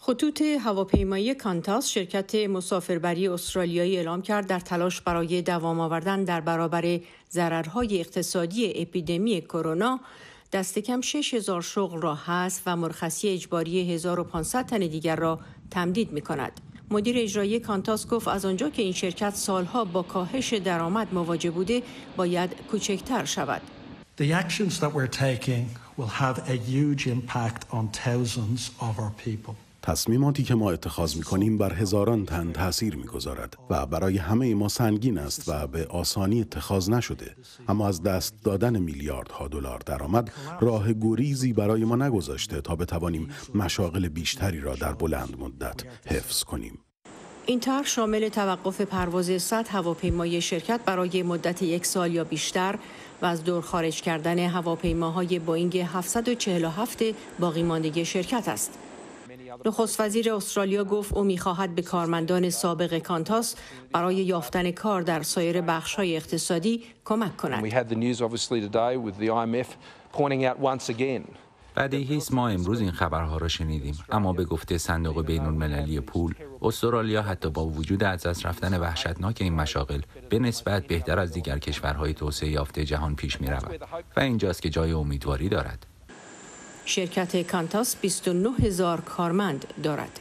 خطوط هواپیمایی کانتاس شرکت مسافربری استرالیایی اعلام کرد در تلاش برای دوام آوردن در برابر ضررهای اقتصادی اپیدمی کرونا دست کم 6000 شغل را حذف و مرخصی اجباری 1500 تن دیگر را تمدید می کند. مدیر اجرایی کانتاس گفت از آنجا که این شرکت سالها با کاهش درآمد مواجه بوده باید کوچکتر شود. The actions that we're taking will have a huge impact on thousands of our people. تصمیماتی که ما اتخاذ می کنیم بر هزاران تن تاثیر می گذارد و برای همه ما سنگین است و به آسانی اتخاذ نشده اما از دست دادن میلیاردها دلار درآمد راه گریزی برای ما نگذاشته تا بتوانیم مشاغل بیشتری را در بلند مدت حفظ کنیم این طرح شامل توقف پرواز 100 هواپیمای شرکت برای مدت یک سال یا بیشتر و از دور خارج کردن هواپیماهای بوینگ 747 باقی ماندگی شرکت است. نخست وزیر استرالیا گفت او می‌خواهد به کارمندان سابق کانتاس برای یافتن کار در سایر بخش‌های اقتصادی کمک کند. بدیهی است ما امروز این خبرها را شنیدیم. اما به گفته صندوق بین المللی پول استرالیا حتی با وجود از دست رفتن وحشتناک این مشاغل به نسبت بهتر از دیگر کشورهای توسعه یافته جهان پیش می رود و اینجاست که جای امیدواری دارد. شرکت کانتاس 29 هزار کارمند دارد.